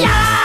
呀